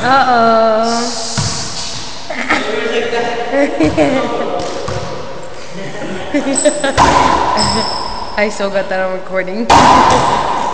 Uh-oh. I still got that on recording.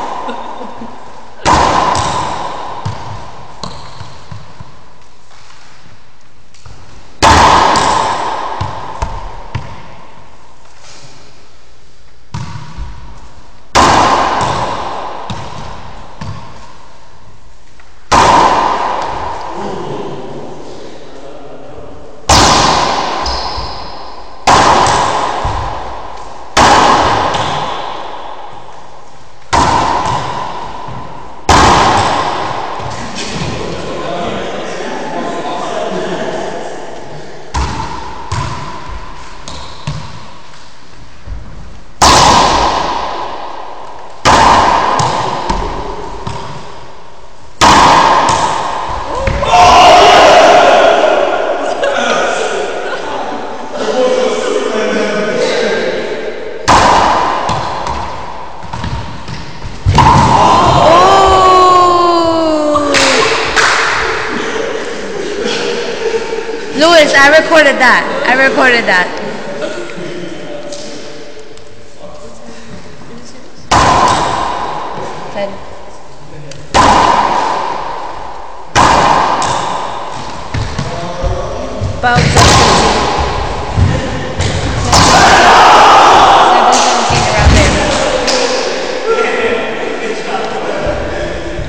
I recorded that. I recorded that.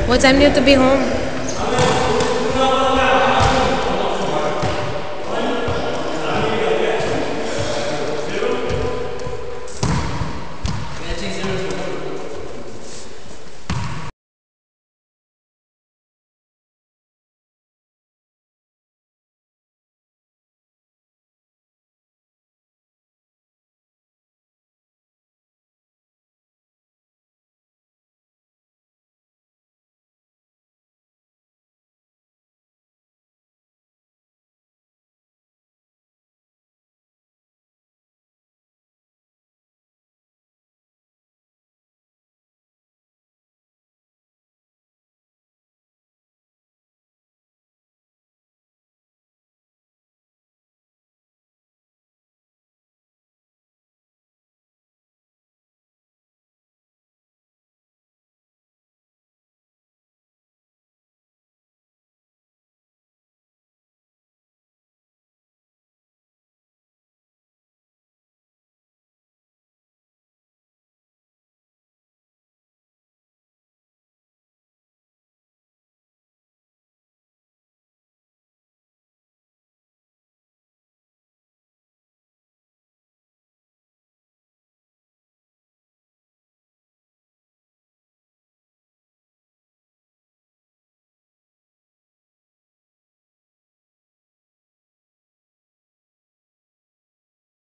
What time do you have to be home?